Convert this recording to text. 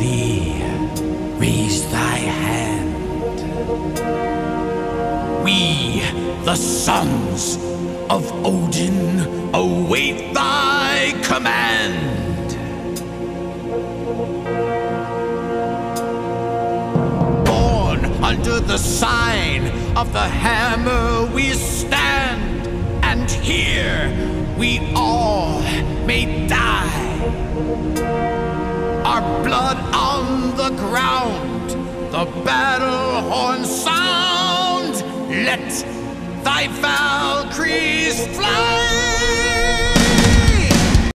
thee, raise thy hand. We, the sons of Odin, await thy command. under the sign of the hammer we stand, and here we all may die. Blood on the ground, the battle horn sound. Let thy Valkyries fly!